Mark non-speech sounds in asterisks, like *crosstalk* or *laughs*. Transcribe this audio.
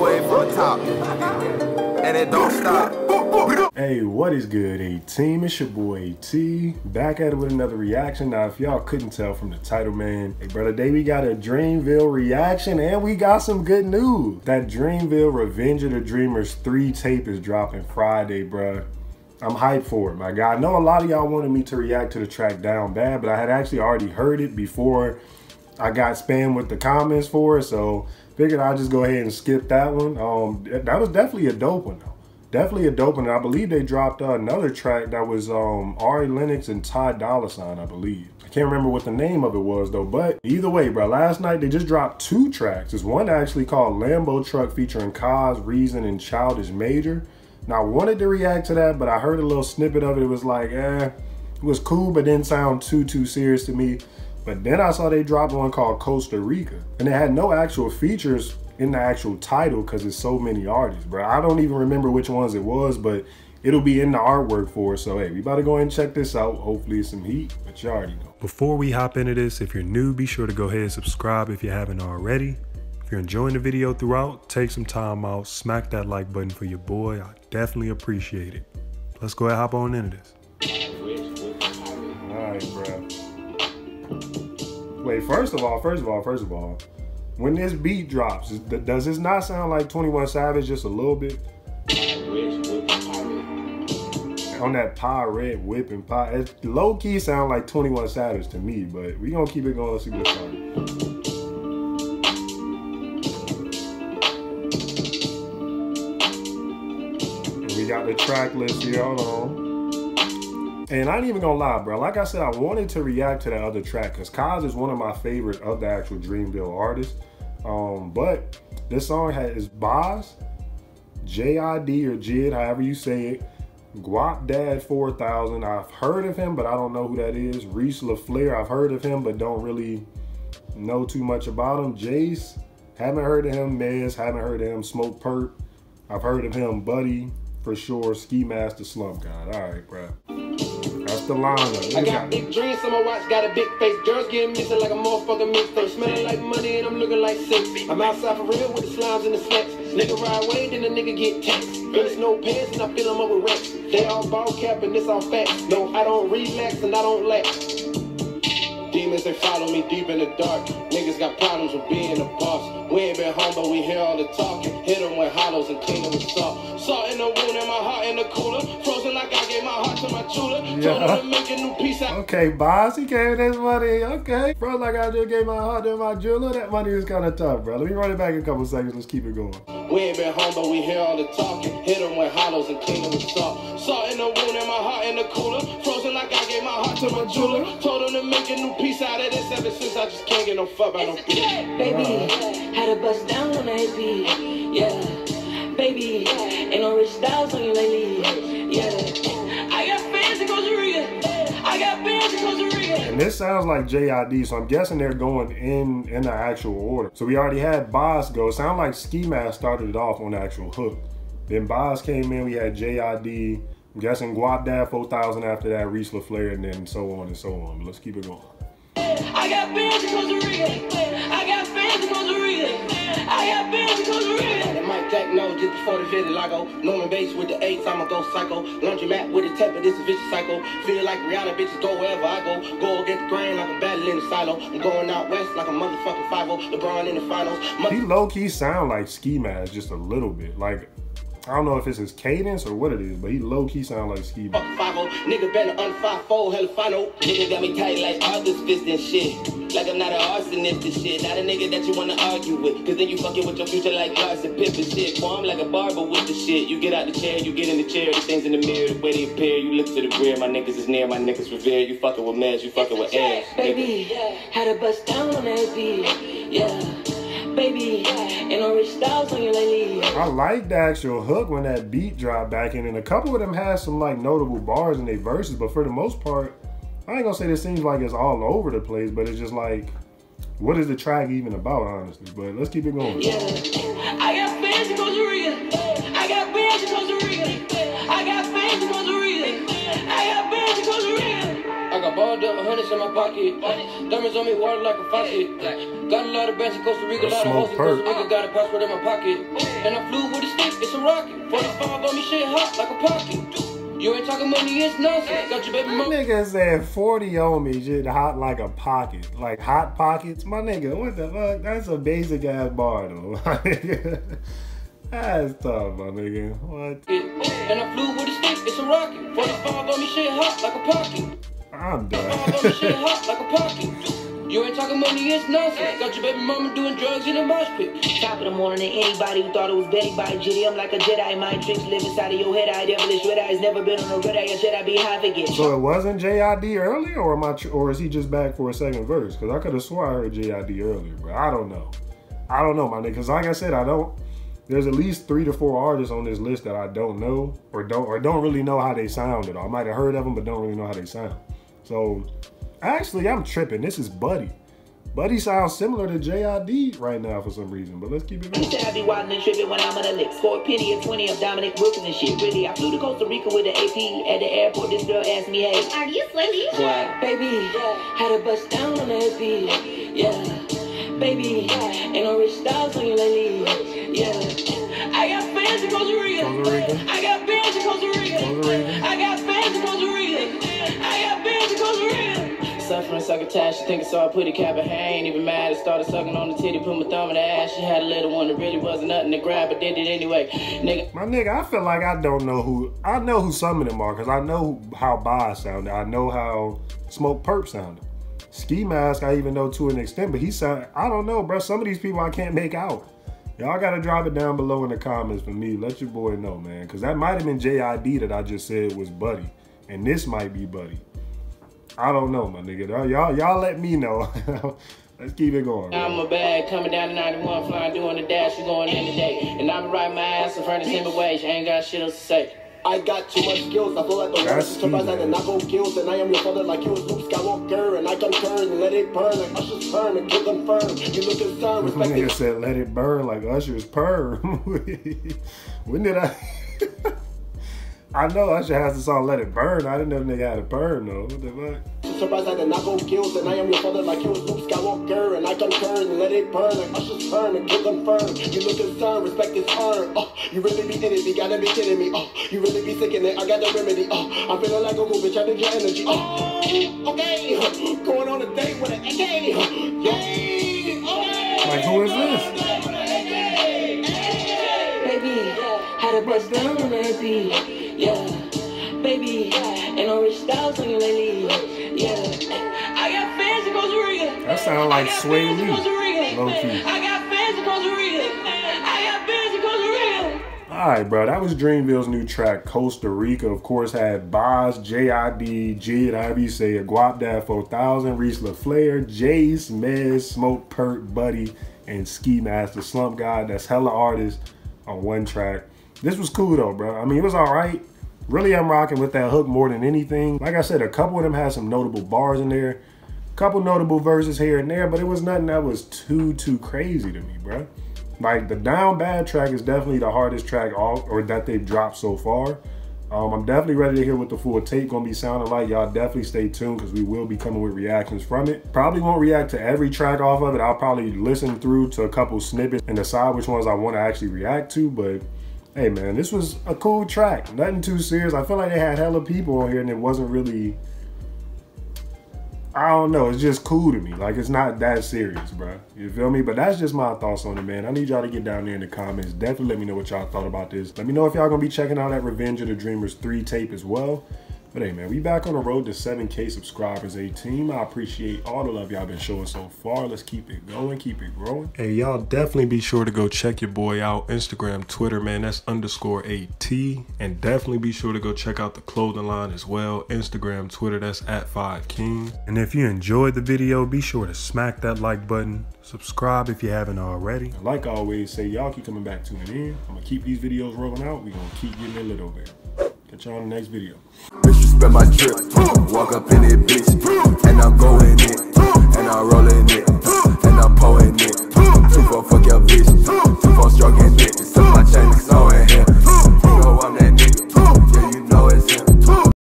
way from the top. And it don't stop. Hey, what is good, A team? It's your boy T. Back at it with another reaction. Now, if y'all couldn't tell from the title, man, hey, brother, today we got a Dreamville reaction and we got some good news. That Dreamville Revenge of the Dreamers 3 tape is dropping Friday, bruh. I'm hyped for it, my guy. I know a lot of y'all wanted me to react to the track Down Bad, but I had actually already heard it before I got spammed with the comments for it, so figured I'd just go ahead and skip that one. Um, that was definitely a dope one, though definitely a dope one. I believe they dropped uh, another track that was um, Ari Lennox and Ty Dolla Sign, I believe. I can't remember what the name of it was though, but either way, bro, last night they just dropped two tracks. There's one actually called Lambo Truck featuring Cozz, Reason, and Childish Major. Now, I wanted to react to that, but I heard a little snippet of it. It was like, eh, it was cool, but didn't sound too, too serious to me. But then I saw they dropped one called Costa Rica, and it had no actual features in the actual title because it's so many artists, bro. I don't even remember which ones it was, but it'll be in the artwork for. So hey, we about to go and check this out. Hopefully it's some heat, but you already know. Before we hop into this, if you're new, be sure to go ahead and subscribe if you haven't already. If you're enjoying the video throughout, take some time out, smack that like button for your boy. I definitely appreciate it. Let's go ahead and hop on into this. Wait, first of all, first of all, first of all, when this beat drops, does this not sound like 21 Savage just a little bit? On that pie red whipping pie. It low key sound like 21 Savage to me, but we gonna keep it going. Let's see what's. We got the track list here, hold on. And I ain't even gonna lie, bro. Like I said, I wanted to react to that other track because Cozz is one of my favorite of the actual Dreamville artists. Um, but this song has Bas, J-I-D or Jid, however you say it. Guapdad 4000, I've heard of him, but I don't know who that is. Reese Laflare, I've heard of him, but don't really know too much about him. Jace, haven't heard of him. Mez, haven't heard of him. Smokepurpp, I've heard of him. Buddy, for sure. Ski Mask The Slump God. All right, bro. That's the lineup. I got big dreams on my watch, got a big face. Girls getting missing like a motherfucking mixtape. Smelling like money and I'm looking like six. I'm outside for real with the slimes and the slacks. Nigga ride away, then the nigga get taxed. There's no pants and I fill them up with racks. They all ball cap and this all facts. No, I don't relax and I don't lack. Demons, they follow me deep in the dark. Niggas got problems with being a boss. We ain't been home, but we hear all the talking. Hit them with hollows and clean them with salt. Salt in the wound and my heart in the cooler. Frozen out. Okay, boss, he gave this money. Okay. Bro, like I just gave my heart to my jeweler. That money is kind of tough, bro. Let me run it back in a couple seconds. Let's keep it going. We ain't been home, but we hear all the talking. Hit them with hollows and clean them with salt. Salt in the wound and my heart in the cooler. Frozen like I gave my heart to my jeweler. Told him to make a new piece out of this. Ever since I just can't get no fuck by no bitch. Baby, had to bust down on that beat. And this sounds like JID, so I'm guessing they're going in in the actual order. So we already had Bas go. It like Ski Mask started it off on the actual hook. Then Bas came in, we had JID. I'm guessing Guapdad 4000 after that, Reese Laflare, and then so on and so on. But let's keep it going. Knows just before the vitiligo. Norman Bates with the eights, I'ma go psycho. Laundry mat with the temper, this is vicious cycle. Feel like Rihanna bitches go wherever I go. Go against the grain like a battle in the silo. I'm going out west like a motherfucking 5 LeBron in the finals. He low key sound like Ski Mask just a little bit. Like I don't know if it's his cadence or what it is, but he low key sound like Ski Fuck 5 nigga better on 5 4 hell final. Nigga got me tight like Arthur's fist and shit. Like I'm not an arsonist and shit. Not a nigga that you wanna argue with. Cause then you fucking with your future like Carson Pip and shit. Boy, I'm like a barber with the shit. You get out the chair, you get in the chair, the things in the mirror, the way they appear. You look to the rear, my niggas is near, my niggas revere. You fucking with meds, you fucking with ass. Baby, yeah. had to bust down on that beat. Yeah. Baby, ain't no rich styles on you lately. I like the actual hook when that beat dropped back in, and a couple of them had some like notable bars in their verses, but for the most part, I ain't gonna say this seems like it's all over the place, but it's just like, what is the track even about, honestly? But let's keep it going. Yeah, I got fans in Costa Rica. I got fans in Costa Rica. I got fans in Costa Rica. Balled up, hundreds in my pocket. Diamonds on me, water like a faucet. Got a lot of bands in Costa Rica, a lot of hoes in Costa Rica. Got a passport in my pocket. And I flew with a stick, it's a rocket. 45 on me, shit hot like a pocket. You ain't talking money, it's nonsense. Got your baby mama. Nigga said 40 on me, shit hot like a pocket. Like hot pockets? My nigga, what the fuck? That's a basic ass bar though. *laughs* That's tough, my nigga. What? And I flew with a stick, it's a rocket. 45 on me, shit hot like a pocket. I'm 45 on me, shit done. hot like a pocket. You ain't talking money, it's nonsense. Got your baby mama doing drugs in a mosh pit. Top of the morning, and anybody who thought it was Betty by Jitty. I'm like a Jedi. Mind tricks live inside of your head. I devilish red eyes. Never been on a red eye. Should I be high forget? So it wasn't JID earlier, or am I, or is he just back for a second verse? Because I could have swore I heard JID earlier, but I don't know. I don't know, my nigga. Because like I said, I don't. There's at least three to four artists on this list that I don't know, or don't, or don't really know how they sound at all. I might have heard of them, but don't really know how they sound. So actually, I'm tripping. This is Buddy. Buddy sounds similar to JID right now for some reason, but let's keep it He going. said I be wildin' and trippin' when I'm on the lick. Score a penny or 20 of Dominique Wilkins and shit. Really, I flew to Costa Rica with the AP. At the airport, this girl asked me, hey, Are you Swae Lee? Baby, yeah. had a bust down on the AP. Yeah. Baby, yeah. ain't no rich styles on you lately. Yeah. I got fans in Costa Rica. Costa Rica. I got fans in Costa Rica. Costa Rica. I got Suffering succotash, she thinking so I put a cap in her. Ain't even mad. I started sucking on the titty, put my thumb in the ass. She had a little one that really wasn't nothing to grab, but did it anyway. Nigga, My nigga, I feel like I don't know who. I know who some of them are because I know how Bas sounded. I know how Smokepurpp sounded. Ski Mask, I even know to an extent, but he sound. I don't know, bro. Some of these people I can't make out. Y'all gotta drop it down below in the comments for me. Let your boy know, man, because that might have been JID that I just said was Buddy, and this might be Buddy. I don't know, my nigga. Y'all, y'all let me know. *laughs* Let's keep it going. bro. I'm a bag coming down to 91, flying, doing the dash, we going in today. And I'm riding my ass in front of Timber Way. She ain't got shit else to say. I got too much skills. I feel like the That's worst surprise key, I did man. go kills. And I am your father like you was Luke Skywalker. And I concur and let it burn like Usher's turn and kill confirm. You look concerned, This respect nigga said, "Let it burn like Usher's perm." *laughs* when did I? *laughs* I know Usher has the song "Let It Burn." I didn't know the nigga had a burn though. What the fuck? Surprise I did not go kills. And I am your father like you was Luke Skywalker. And I concur and let it burn like Usher's turn and kill confirm. You look concerned, respect is earned. Oh, you really be in it, you gotta be kidding me. Oh, you really be sick in it, I got the remedy. Oh, I'm feeling like a cool bitch, I need your energy. Oh, okay. Going on a date with an AK. Yay. Okay. Like who is this? Baby, had a bust down on the AP. Yeah. Baby, ain't no rich styles on you lately. Yeah. I got fans in Costa Rica. That sound like Swae Lee, low key. I got fans in Costa Rica. I got fans in Costa Rica. All right, bro. That was Dreamville's new track, Costa Rica. Of course, had Bas, JID, Jid, you say it, Guapdad 4000, Reese Laflare, Jace, Mez, Smokepurpp, Buddy, and Ski Mask The Slump God. That's hella artists on one track. This was cool though, bro. I mean, it was all right. Really, I'm rocking with that hook more than anything. Like I said, a couple of them had some notable bars in there, couple notable verses here and there, but it was nothing that was too too crazy to me, bro. Like the Down Bad track is definitely the hardest track all or that they've dropped so far. Um, I'm definitely ready to hear what the full tape gonna be sounding like. Y'all definitely stay tuned because we will be coming with reactions from it. Probably won't react to every track off of it. I'll probably listen through to a couple snippets and decide which ones I want to actually react to. But hey, man, this was a cool track. Nothing too serious. I feel like they had hella people on here and it wasn't really. I don't know. It's just cool to me. Like it's not that serious, bro. You feel me? But that's just my thoughts on it, man. I need y'all to get down there in the comments. Definitely let me know what y'all thought about this. Let me know if y'all gonna be checking out that Revenge of the Dreamers 3 tape as well. But hey, man, we back on the road to 7K subscribers, a team. I appreciate all the love y'all been showing so far. Let's keep it going, keep it growing. Hey, y'all definitely be sure to go check your boy out. Instagram, Twitter, man, that's underscore AT. And definitely be sure to go check out the clothing line as well. Instagram, Twitter, that's at 5King. And if you enjoyed the video, be sure to smack that like button. Subscribe if you haven't already. Like I always say, y'all keep coming back tuning in. I'm gonna keep these videos rolling out. we gonna keep getting a little bit. Catch y'all in the next video. Disrespect my drip. Walk up in it, bitch. And I'm going it, And I'm rolling it. And I'm pulling it. Two for fuck your bitch. Two for stroking dick. So my chain is so in here.